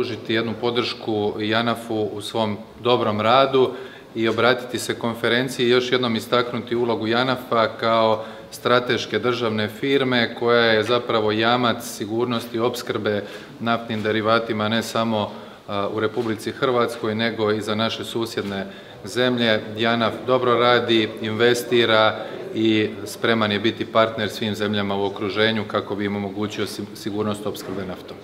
pružiti jednu podršku Janafu u svom dobrom radu i obratiti se konferenciji i još jednom istaknuti ulogu Janafa kao strateške državne firme koja je zapravo jamac sigurnosti opskrbe naftnim derivatima ne samo u Republici Hrvatskoj nego i za naše susjedne zemlje. Janaf dobro radi, investira i spreman je biti partner svim zemljama u okruženju kako bi im omogućio sigurnost opskrbe naftom.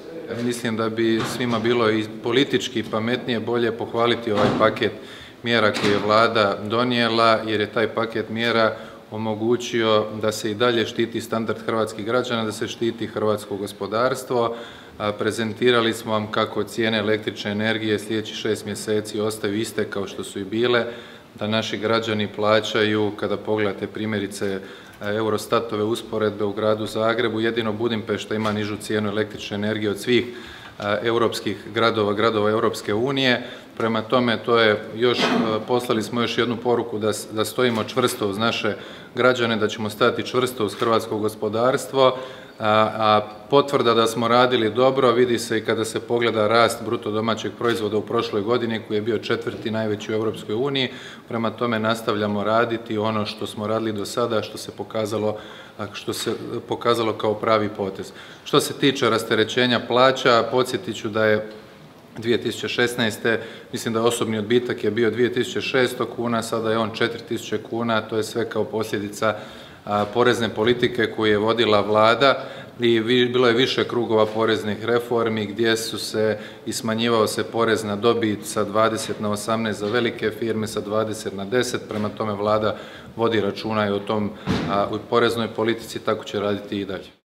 Mislim da bi svima bilo i politički pametnije bolje pohvaliti ovaj paket mjera koje je vlada donijela jer je taj paket mjera omogućio da se i dalje štiti standard hrvatskih građana, da se štiti hrvatsko gospodarstvo. Prezentirali smo vam kako cijene električne energije sljedećih šest mjeseci ostaju iste kao što su i bile, da naši građani plaćaju, kada pogledate primjerice Eurostatove usporedbe u gradu Zagrebu, jedino Budimpešta ima nižu cijenu električne energije od svih europskih gradova, gradova Europske unije. Prema tome, to je još, poslali smo još jednu poruku da, da stojimo čvrsto uz naše građane, da ćemo stati čvrsto uz hrvatsko gospodarstvo, a potvrda da smo radili dobro vidi se i kada se pogleda rast bruto domaćeg proizvoda u prošloj godini koji je bio četvrti najveći u Europskoj uniji. Prema tome nastavljamo raditi ono što smo radili do sada, što se pokazalo što se pokazalo kao pravi potez. Što se tiče rasterećenja plaća, podsjetit ću da je 2016. mislim da osobni odbitak je bio 2600 kuna, sada je on 4000 kuna, to je sve kao posljedica porezne politike koju je vodila vlada i bilo je više krugova poreznih reformi gdje su se i smanjivao se porez na dobit sa 20 na 18 za velike firme, sa 20 na 10, prema tome vlada vodi računa i o tom poreznoj politici, tako će raditi i dalje.